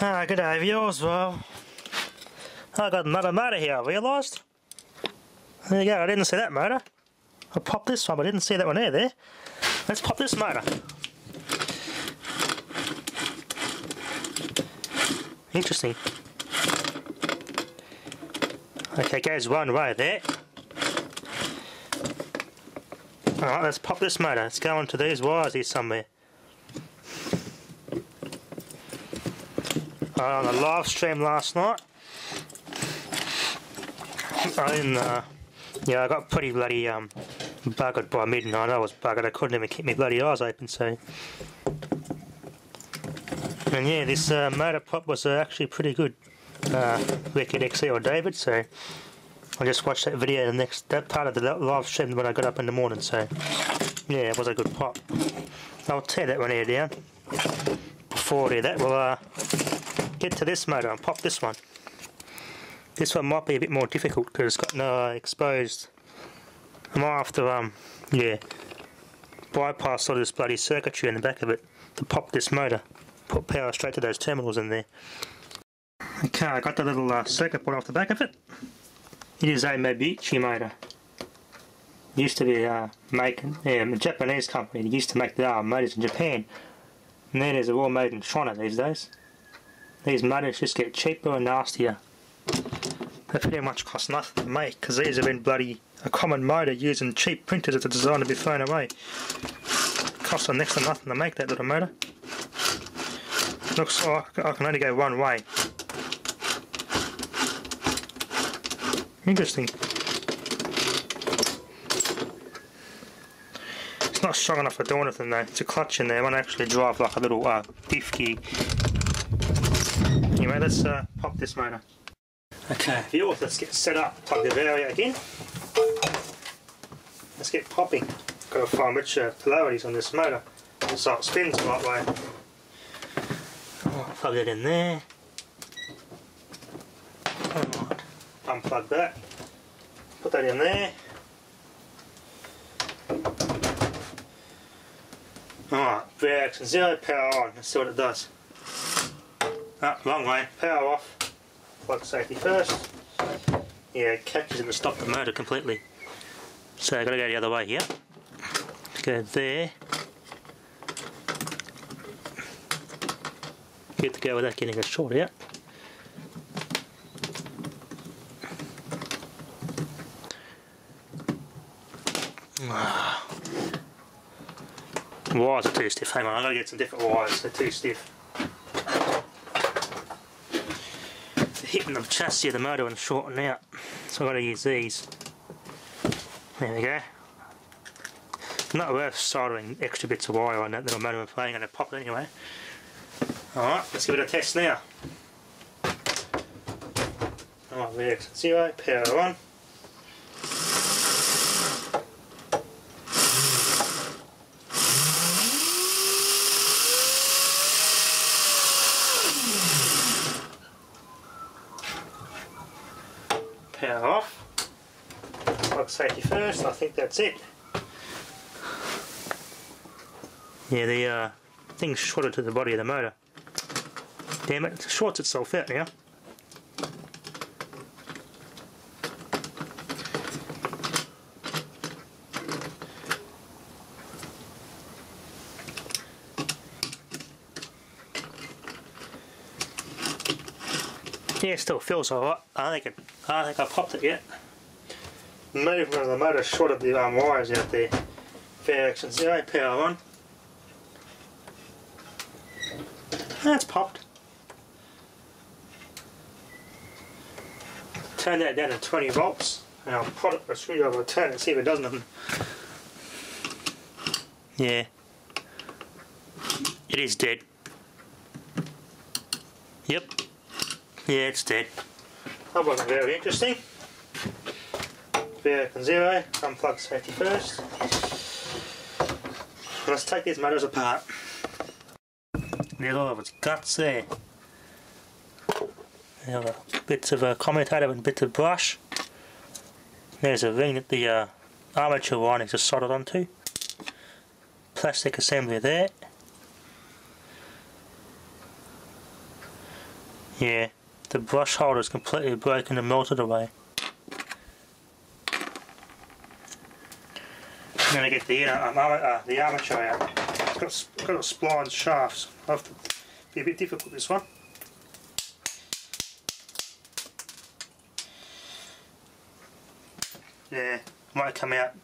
Ah, good day viewers, well, I got another motor here, I realised. There you go, I didn't see that motor. I popped this one, but I didn't see that one there, there. Let's pop this motor. Interesting. Okay, goes one way there. Alright, let's pop this motor. It's going to these wires here somewhere. On a live stream last night. And, uh, yeah, I got pretty bloody um, buggered by midnight. I was buggered. I couldn't even keep my bloody eyes open, so... And yeah, this uh, motor pop was uh, actually pretty good. Uh, Wicked XE or David, so... I just watched that video the next that part of the live stream when I got up in the morning, so... Yeah, it was a good pop. I'll tear that one here down. Before I do that, we'll uh, get to this motor and pop this one. This one might be a bit more difficult because it's got no uh, exposed. I might have to, um, yeah, bypass all this bloody circuitry in the back of it to pop this motor. Put power straight to those terminals in there. Okay, I got the little uh, circuit board off the back of it. It is a Mabuchi motor. It used to be uh, making, yeah, a Japanese company. They used to make the uh, motors in Japan. And then there's a all made in China these days. These motors just get cheaper and nastier. They pretty much cost nothing to make because these have been bloody a common motor using cheap printers that are designed to be thrown away. Cost them next to nothing to make that little motor. Looks like I can only go one way. Interesting. It's not strong enough to do anything though. It's a clutch in there. It won't actually drive like a little uh, diff key. Anyway, let's uh, pop this motor. Okay, viewers, let's get set up. Plug the Variac in. Let's get popping. Got to find which uh, polarities on this motor so it spins the right way. Plug it in there. Alright, unplug that. Put that in there. Alright, reaction zero, power on. Let's see what it does. Ah, wrong way. Power off. Plug safety first. Yeah, it catches to stop the motor completely. So I've got to go the other way here. Go there. Good to go without getting a short out. wires are too stiff. Hang on, I'm going to get some different wires. They're too stiff. Hitting the chassis of the motor and shortening out. So I've got to use these. There we go. Not worth soldering extra bits of wire on that little motor I'm playing, going to pop it anyway. Alright, let's give it a test now. Alright, there's zero, power on. Power off. Plug safety first, I think that's it. Yeah, the uh, thing's shorted to the body of the motor. Damn it, it shorts itself out now. Yeah, it still feels alright. I think it, I don't think I've popped it yet. Movement of the motor short of the um, wires out there. Fair action zero power on. That's popped. Turn that down to 20 volts and I'll prod it with a screwdriver turn it see if it does nothing. Yeah. It is dead. Yep. Yeah, it's dead. That wasn't very interesting. Beacon zero, unplug safety first. Let's take these motors apart. There's all of its guts there. There are bits of a commutator and bits of brush. There's a ring that the uh, armature windings are soldered onto. Plastic assembly there. Yeah, the brush holder is completely broken and melted away. I'm going to get the, uh, uh, the armature out. It's got, got spline shafts. I'll have to be a bit difficult this one. Yeah, might come out.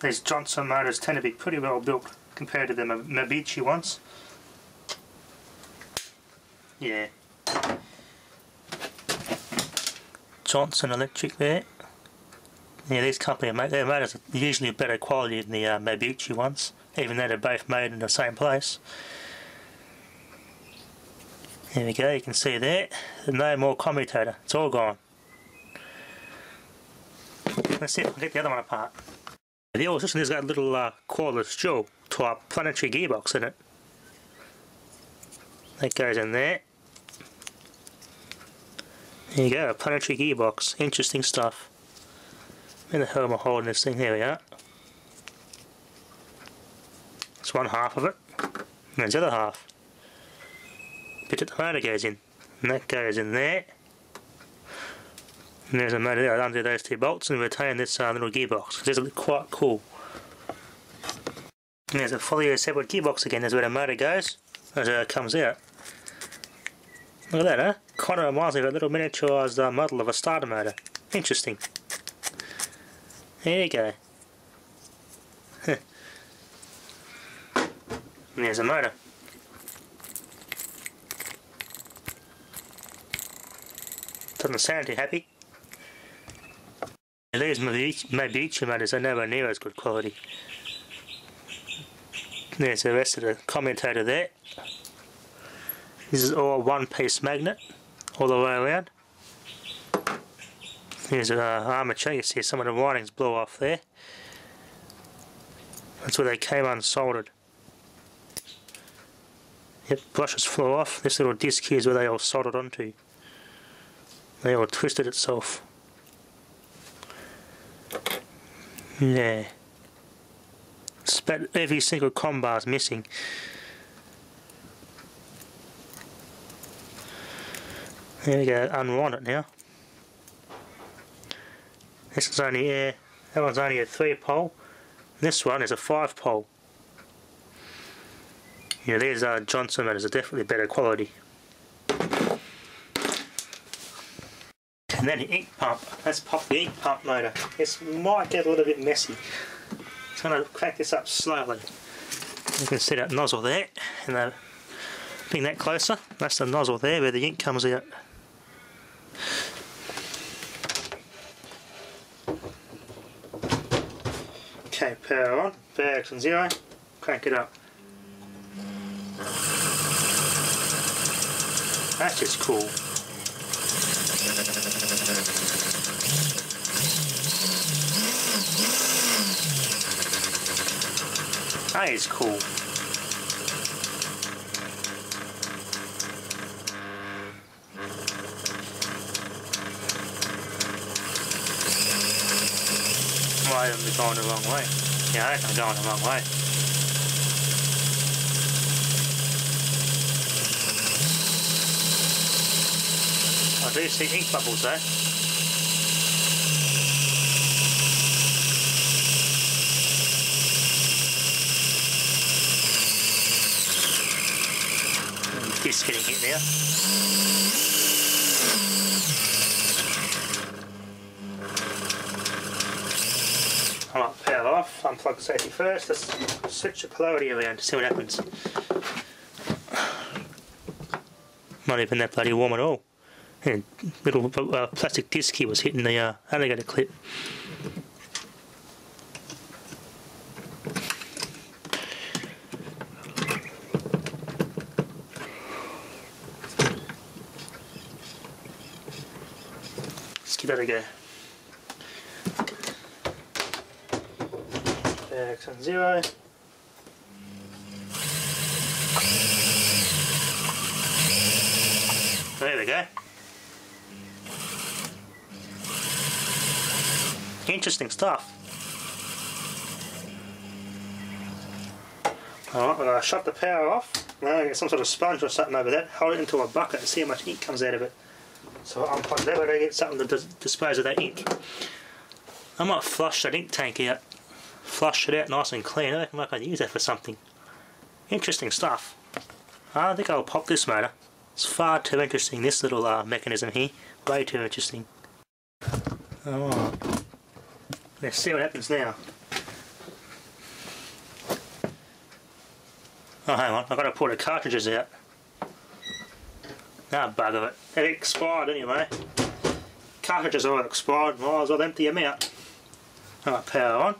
These Johnson motors tend to be pretty well built compared to the Mabuchi ones. Yeah. Johnson Electric there. Yeah, these companies make their motors are usually better quality than the uh, Mabuchi ones, even though they're both made in the same place. There we go, you can see there, no more commutator, it's all gone. Let's see if we can get the other one apart. The old system has got a little uh, cordless jewel type planetary gearbox in it. That goes in there. There you go, a planetary gearbox. Interesting stuff. Where the hell am I holding this thing? Here we are. It's one half of it. And there's the other half. Bit that the motor goes in. And that goes in there. And there's a motor there under those two bolts and retain this uh, little gearbox. This is quite cool. And there's a fully assembled gearbox again. There's where the motor goes as it comes out. Look at that, huh? Of reminds me of a little miniaturized uh, model of a starter motor. Interesting. There you go. there's a motor. Doesn't sound too happy. These Mabuchi motors are nowhere near as good quality. There's the rest of the commutator there. This is all one piece magnet all the way around. Here's an uh, armature, you see some of the windings blow off there. That's where they came unsoldered. Yep, brushes flew off. This little disc here is where they all soldered onto. They all twisted itself. Yeah. every single com bar is missing. There we go, unwind it now. This is only a, that one's only a 3 pole. This one is a 5 pole. Yeah, these are Johnson motors are definitely better quality. And then the ink pump. Let's pop the ink pump motor. This might get a little bit messy. Just going to crack this up slowly. You can see that nozzle there. And uh, bring that closer. That's the nozzle there where the ink comes out. Okay, power on, bags on zero, crank it up. That's just cool. That is cool. Why am I going the wrong way? Yeah, I think I'm going the wrong way. I do see ink bubbles there. Disc getting hit there. I might off, unplug safety first, let's switch the polarity around to see what happens. Not even that bloody warm at all. And little uh, plastic disc here was hitting the uh, alligator clip. Let's give that a go. X and zero. There we go. Interesting stuff. Alright, we're going to shut the power off. Well, get some sort of sponge or something over that, hold it into a bucket and see how much ink comes out of it. So I'm quite never to get something to dis dispose of that ink. I might flush that ink tank out, flush it out nice and clean. I reckon I can use that for something. Interesting stuff. I think I'll pop this motor. It's far too interesting, this little uh, mechanism here. Way too interesting. Oh, let's see what happens now. Oh, hang on, I've got to pull the cartridges out. Ah, bug of it. It expired anyway. Cartridges all expired, might as well empty them out. Alright, power on.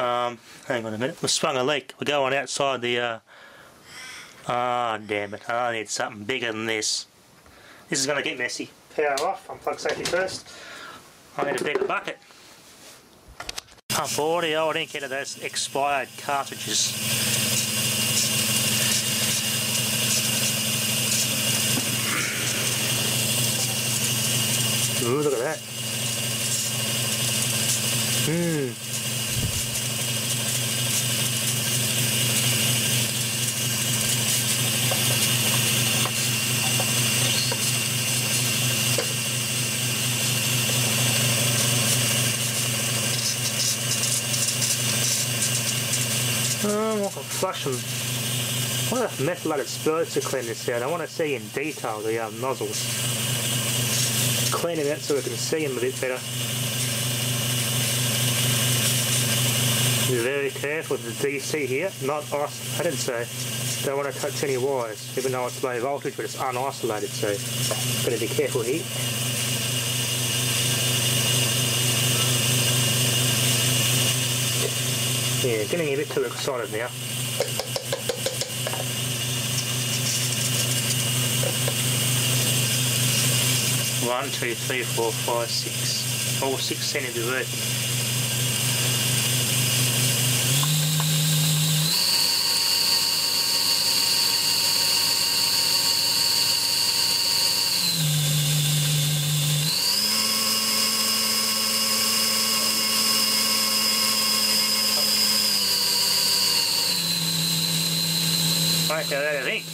Um, hang on a minute, we sprung a leak. We're going outside the, uh... Ah, oh, damn it, I need something bigger than this. This is going to get messy. Power off, unplug safety first. I need a bigger bucket. Pump the old ink into those expired cartridges. Ooh, look at that. Hmm. Um, I can flush them. What a methylated spirits to clean this out. I want to see in detail the um, nozzles. Clean them out so we can see them a bit better. Be very careful with the DC here, not isolated, so don't want to touch any wires, even though it's low voltage, but it's unisolated, so got to be careful here. Yeah, getting a bit too excited now. One, two, three, four, five, six. All six centimeters working. So that is ink.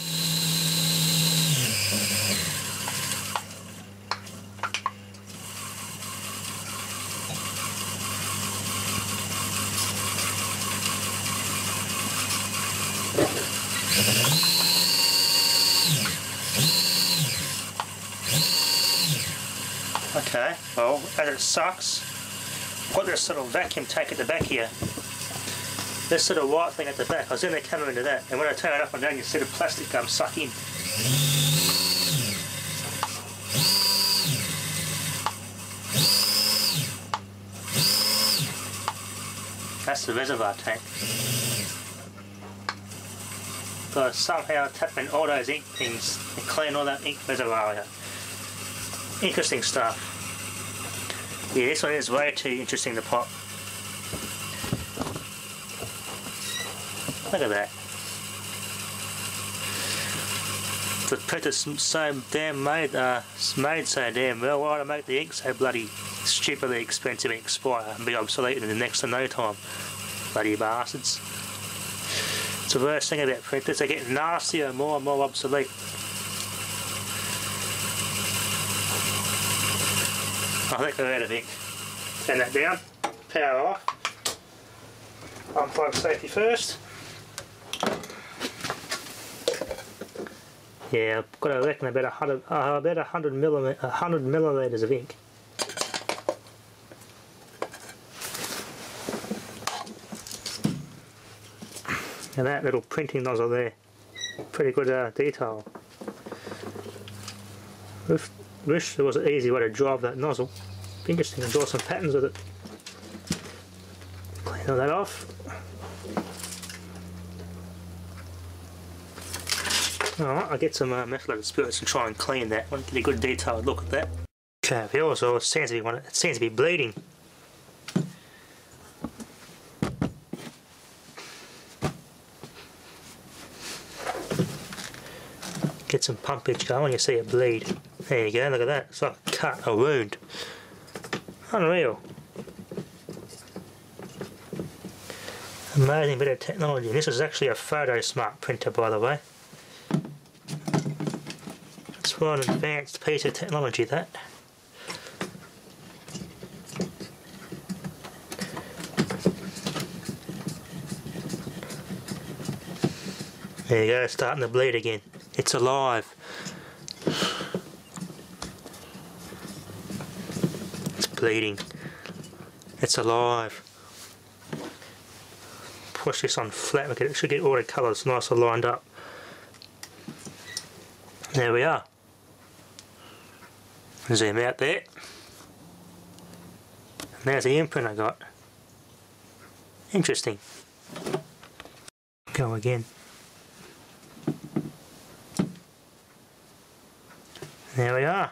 Okay, well, as it sucks, put this little vacuum tank at the back here this sort of white thing at the back, I was in the camera into that, and when I turn it up and down, you see the plastic gum suck in. That's the reservoir tank. So somehow tap in all those ink things and clean all that ink reservoir out. Interesting stuff. Yeah, this one is way too interesting to pop. Look at that. The printer's so damn made, uh, made so damn well. Why do make the ink so bloody stupidly expensive and expire and be obsolete in the next to no time? Bloody bastards. It's the worst thing about printers, they get nastier and more and more obsolete. I think they're out of ink. Turn that down, power off, unplug safety first. Yeah, I've got to reckon about a hundred, uh, about a hundred millimeter, a hundred milliliters of ink. And that little printing nozzle there, pretty good uh, detail. Wish, wish there was an easy way to drive that nozzle. Be interesting to draw some patterns with it. Clean all that off. Alright, I'll get some uh, methylated spirits and try and clean that one, get a good detailed look at that. Okay, here also it seems to be it seems to be bleeding. Get some pumpage going, you see it bleed. There you go, look at that. It's like a cut, a wound. Unreal. Amazing bit of technology. This is actually a Photosmart printer by the way. It's one advanced piece of technology that. There you go, starting to bleed again. It's alive. It's bleeding. It's alive. Push this on flat, it, should get all the colours nicely lined up. There we are. Zoom out there. And there's the imprint I got. Interesting. Go again. There we are.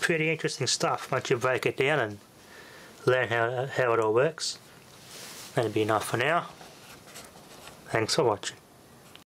Pretty interesting stuff once you break it down and learn how, how it all works. That'll be enough for now. Thanks for watching.